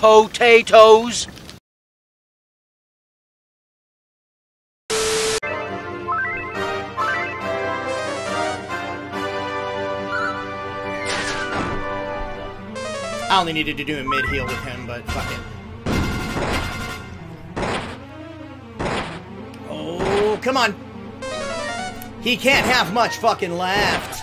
potatoes. I only needed to do a mid heal with him, but fuck it. Oh, come on. He can't have much fucking left.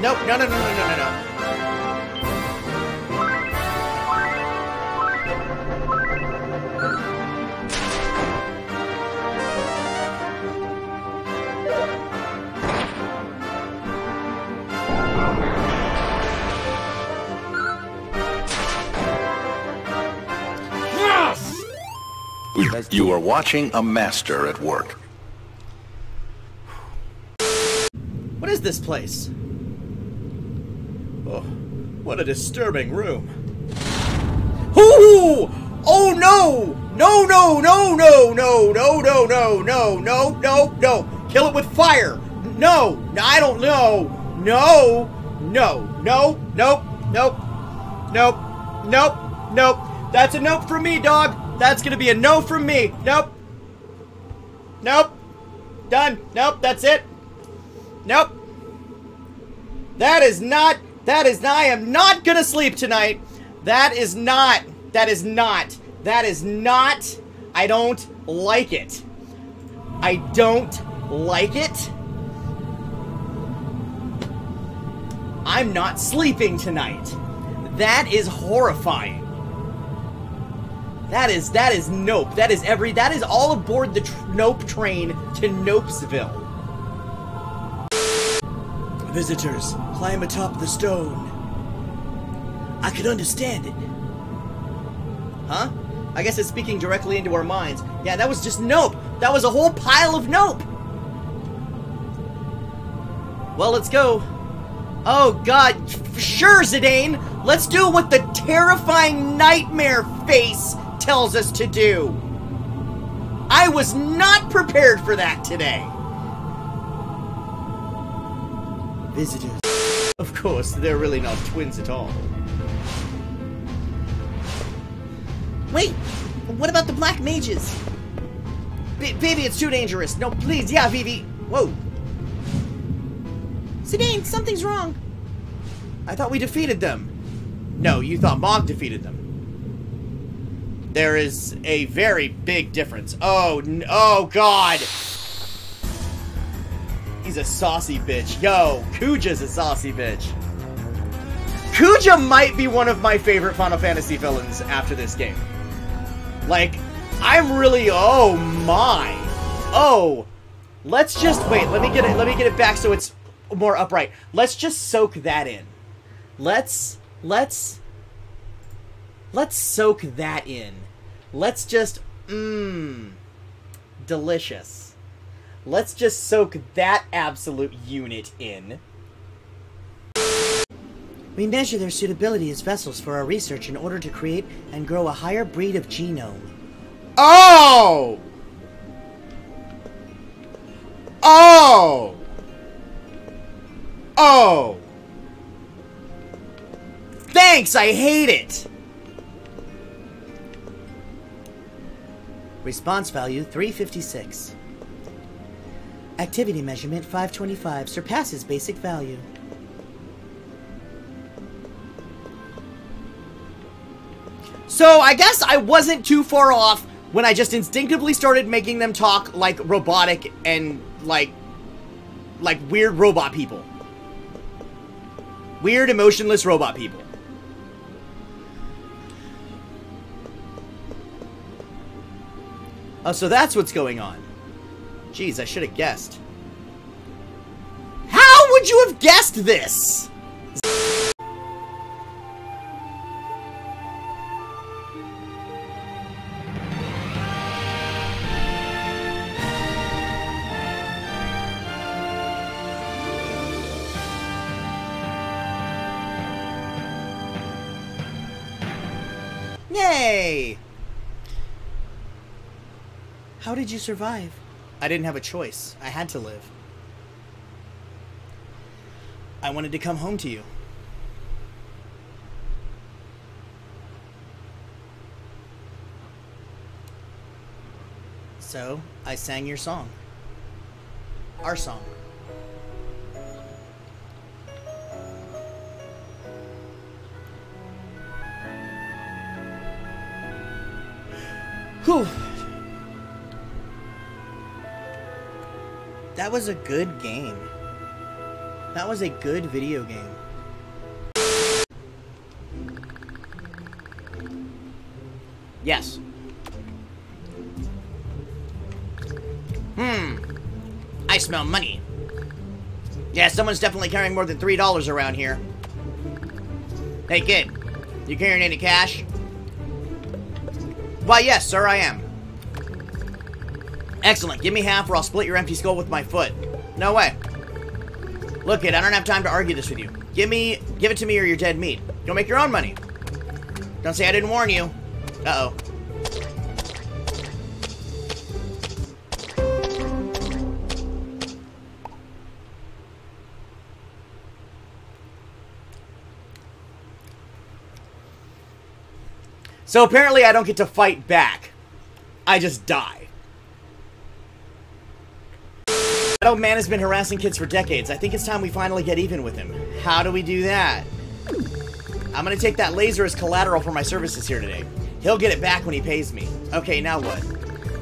Nope, no, no, no, no, no, no, no. You are watching a master at work. What is this place? Oh, what a disturbing room. Ooh! Oh no! No, no, no, no, no, no, no, no, no, no, no, no. Kill it with fire. No, I don't know. No, no, no, nope, nope, nope, nope, nope. That's a nope from me, dog. That's gonna be a no from me. Nope. Nope. Done. Nope, that's it. Nope. That is not, that is, I am not gonna sleep tonight. That is not, that is not, that is not, I don't like it. I don't like it. I'm not sleeping tonight. That is horrifying. That is, that is nope. That is every, that is all aboard the tr nope train to Nopesville. Visitors, climb atop the stone. I could understand it. Huh? I guess it's speaking directly into our minds. Yeah, that was just nope. That was a whole pile of nope. Well, let's go. Oh god, sure, Zidane. Let's do what the terrifying nightmare face tells us to do. I was not prepared for that today. Visitors. Of course, they're really not twins at all. Wait, what about the black mages? B baby, it's too dangerous. No, please, yeah, Vivi. Whoa. Zidane, something's wrong. I thought we defeated them. No, you thought Mog defeated them. There is a very big difference. Oh, n- oh god. He's a saucy bitch. Yo, Kuja's a saucy bitch. Kuja might be one of my favorite Final Fantasy villains after this game. Like, I'm really oh my. Oh. Let's just wait, let me get it let me get it back so it's more upright. Let's just soak that in. Let's let's let's soak that in. Let's just mmm delicious. Let's just soak that absolute unit in. We measure their suitability as vessels for our research in order to create and grow a higher breed of genome. Oh! Oh! Oh! Thanks, I hate it! Response value 356. Activity measurement 525 surpasses basic value. So I guess I wasn't too far off when I just instinctively started making them talk like robotic and like like weird robot people. Weird emotionless robot people. Oh, so that's what's going on. Jeez, I should have guessed. How would you have guessed this? Yay! How did you survive? I didn't have a choice. I had to live. I wanted to come home to you. So, I sang your song. Our song. Whew. That was a good game. That was a good video game. Yes. Hmm. I smell money. Yeah, someone's definitely carrying more than $3 around here. Hey, kid. You carrying any cash? Why, yes, sir, I am. Excellent. Give me half or I'll split your empty skull with my foot. No way. Look, kid, I don't have time to argue this with you. Give me, give it to me or you're dead meat. Go make your own money. Don't say I didn't warn you. Uh-oh. So apparently I don't get to fight back. I just die. That old man has been harassing kids for decades. I think it's time we finally get even with him. How do we do that? I'm gonna take that laser as collateral for my services here today. He'll get it back when he pays me. Okay, now what?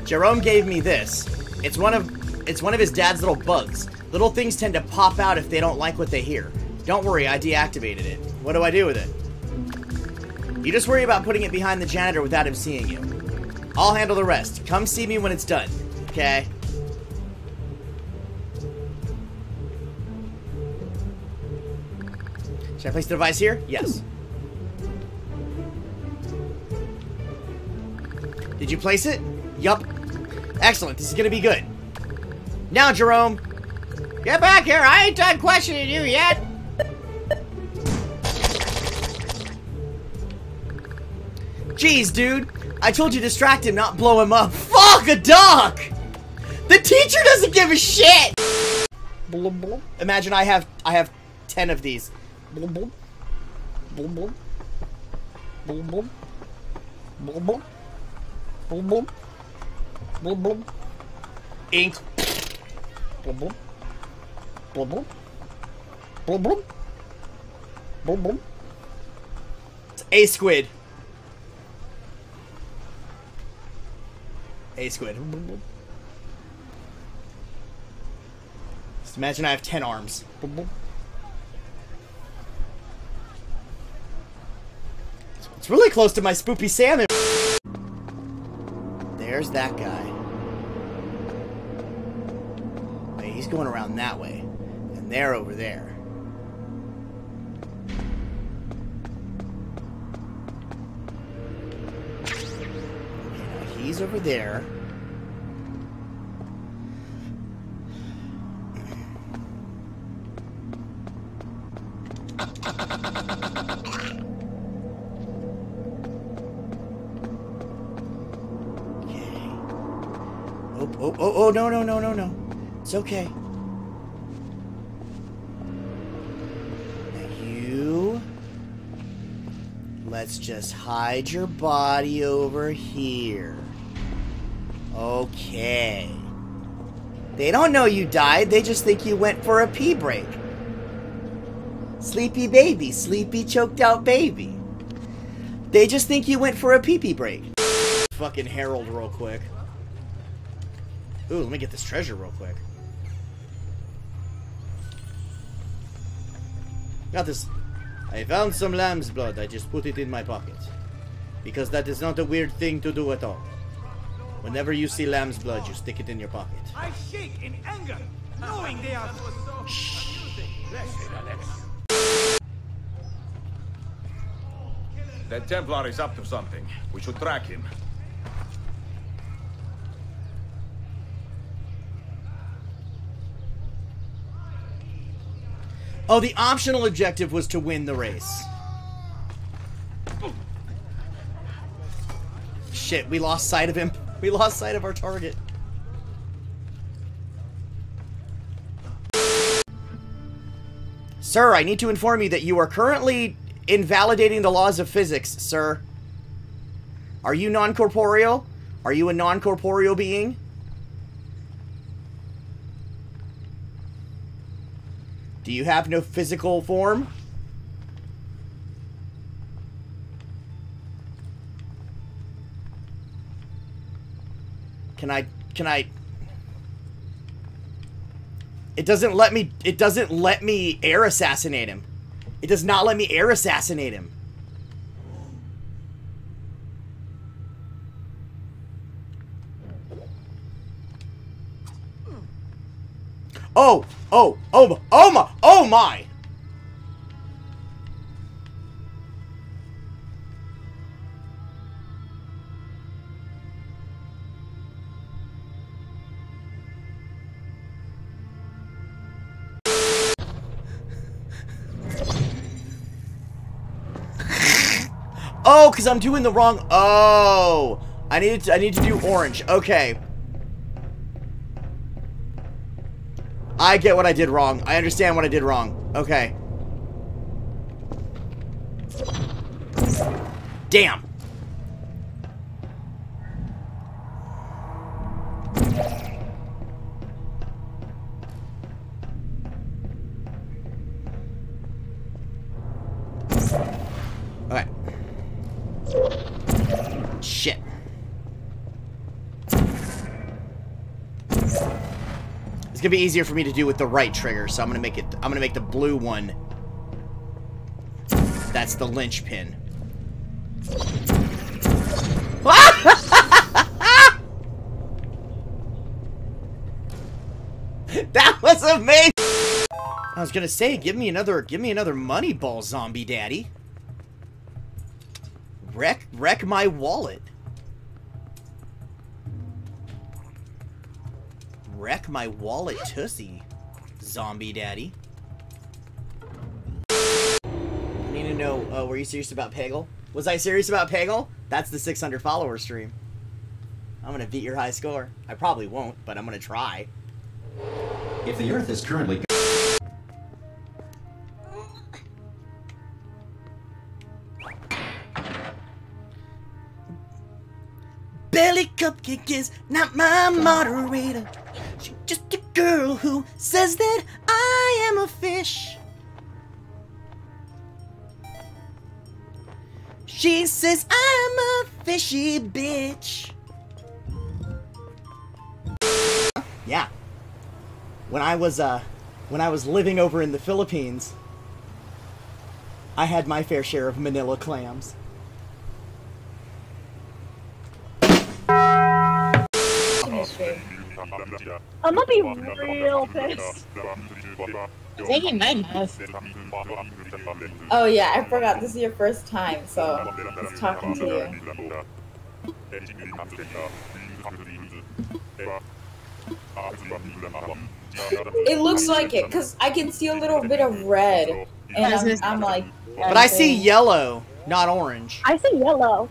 Jerome gave me this. It's one of it's one of his dad's little bugs. Little things tend to pop out if they don't like what they hear. Don't worry, I deactivated it. What do I do with it? You just worry about putting it behind the janitor without him seeing you. I'll handle the rest. Come see me when it's done. Okay? Should I place the device here? Yes. Did you place it? Yup. Excellent. This is gonna be good. Now, Jerome. Get back here. I ain't done questioning you yet. Jeez, dude. I told you to distract him, not blow him up. Fuck a duck! The teacher doesn't give a shit! Imagine I have I have ten of these. Ink. Boom, boom. Boom, boom. Boom, boom. Boom, boom. It's a squid. A squid. Just imagine I have 10 arms. It's really close to my spoopy salmon. There's that guy. He's going around that way. And they're over there. he's over there. Okay. Oh, oh, oh, oh, no, no, no, no, no. It's okay. Now you... Let's just hide your body over here. Okay. They don't know you died, they just think you went for a pee break. Sleepy baby, sleepy choked out baby. They just think you went for a pee pee break. Fucking Harold real quick. Ooh, let me get this treasure real quick. Got this. I found some lamb's blood. I just put it in my pocket. Because that is not a weird thing to do at all. Whenever you see lamb's blood, you stick it in your pocket. I shake in anger, knowing they are Shh. That Templar is up to something. We should track him. Oh, the optional objective was to win the race. Shit, we lost sight of him. We lost sight of our target. Sir, I need to inform you that you are currently invalidating the laws of physics, sir. Are you non-corporeal? Are you a non-corporeal being? Do you have no physical form? Can I can I It doesn't let me it doesn't let me air assassinate him. It does not let me air assassinate him. Oh, oh, oh, oh my, oh my! Oh, because oh, I'm doing the wrong... Oh! I need to, I need to do orange. Okay. I get what I did wrong. I understand what I did wrong. Okay. Damn. It's gonna be easier for me to do with the right trigger, so I'm gonna make it. I'm gonna make the blue one. That's the linchpin. that was amazing. I was gonna say, give me another, give me another money ball, zombie daddy. Wreck, wreck my wallet. Wreck my wallet, tussy, zombie daddy. I need to know, uh, were you serious about Peggle? Was I serious about Peggle? That's the 600 follower stream. I'm gonna beat your high score. I probably won't, but I'm gonna try. If the Earth is currently Belly Cupcake is not my moderator. She's just a girl who says that I am a fish. She says I'm a fishy bitch. Yeah. When I was uh when I was living over in the Philippines, I had my fair share of manila clams. I'm gonna be real pissed. Taking my mouth. Oh yeah, I forgot. This is your first time, so he's talking to you. It looks like it, cause I can see a little bit of red, and I'm, I'm like. But I see yellow, not orange. I see yellow.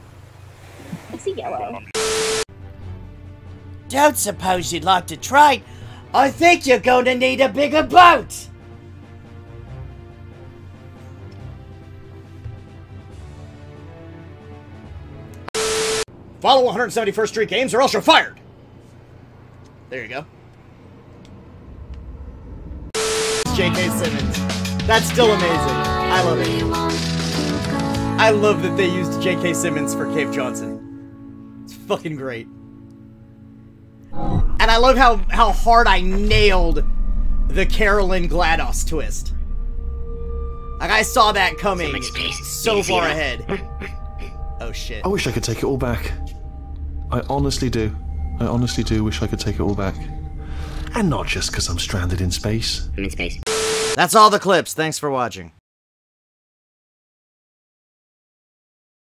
I see yellow. Don't suppose you'd like to try. I think you're going to need a bigger boat. Follow 171st Street Games or else you're fired. There you go. J.K. Simmons. That's still amazing. I love it. I love that they used J.K. Simmons for Cave Johnson. It's fucking great. And I love how, how hard I nailed the Caroline GLaDOS twist. Like, I saw that coming so far ahead. Oh, shit. I wish I could take it all back. I honestly do. I honestly do wish I could take it all back. And not just because I'm stranded in space. I'm in space. That's all the clips. Thanks for watching.